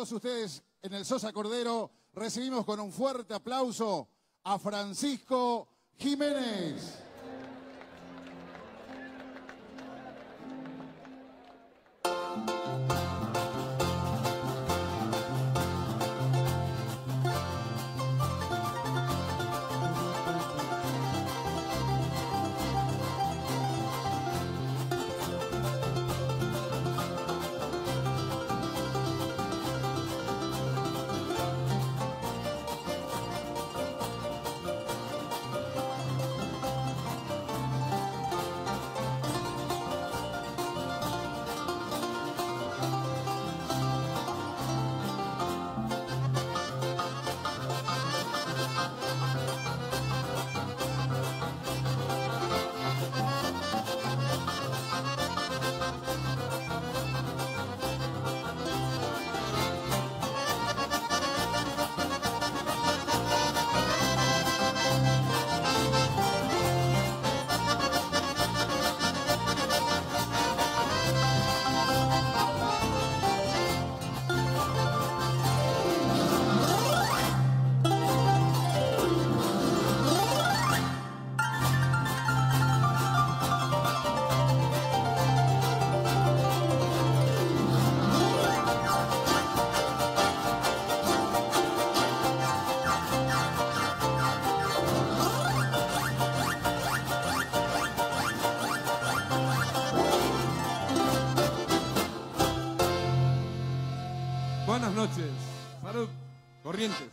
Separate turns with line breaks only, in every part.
todos ustedes en el Sosa Cordero, recibimos con un fuerte aplauso a Francisco Jiménez.
Corinthians.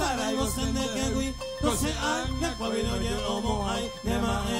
sarai gozen dekegui, gozean, nekoa biroien omoai, nemaen.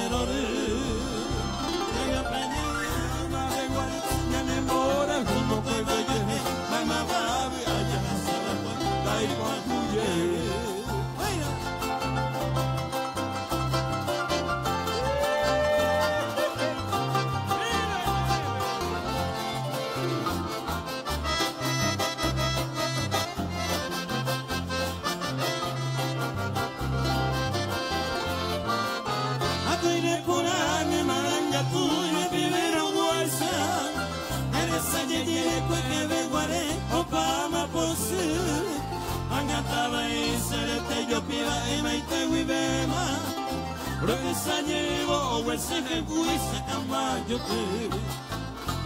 wese kwese kama jote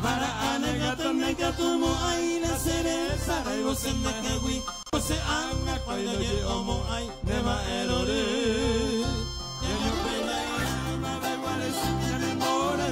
Mara anegata negata mo aina sere Sarai wese mekewi Wese anga kwa yoye omo ai Nema elore Yeme pela isu mabe wale Sinyane more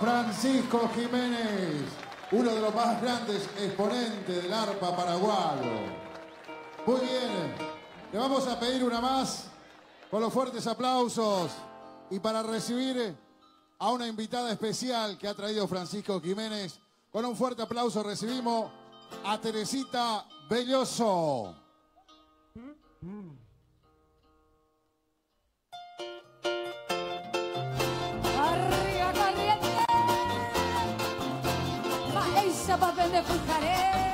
Francisco Jiménez, uno de los más grandes exponentes del arpa paraguayo. Muy bien, le vamos a pedir una más con los fuertes aplausos y para recibir a una invitada especial que ha traído Francisco Jiménez. Con un fuerte aplauso recibimos a Teresita Belloso.
Mm, mm. para vender por careta.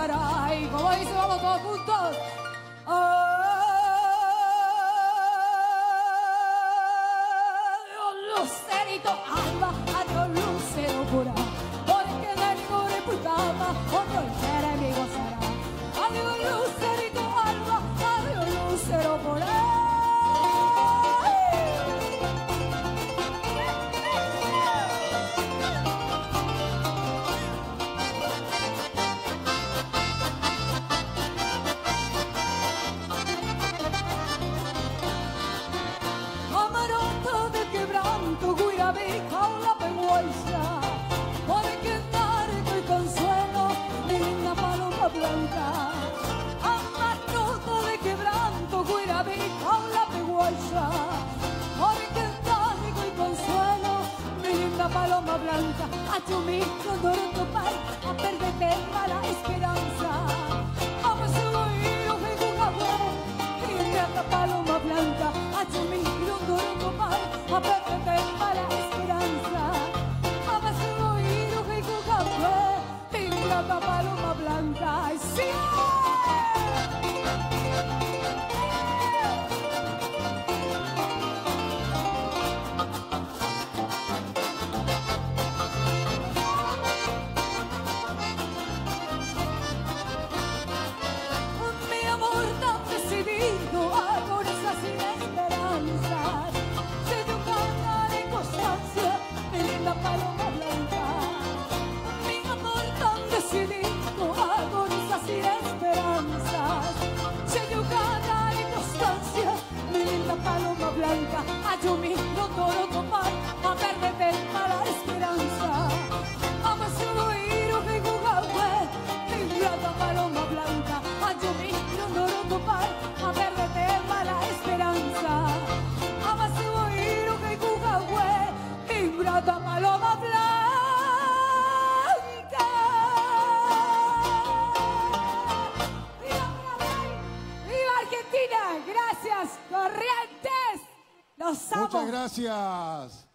sarai, como dice, vamos todos juntos. Oh. Asumir los dolores topar, a perder perla la esperanza. A un y paloma blanca. A perder perla la esperanza. A un
y Gracias.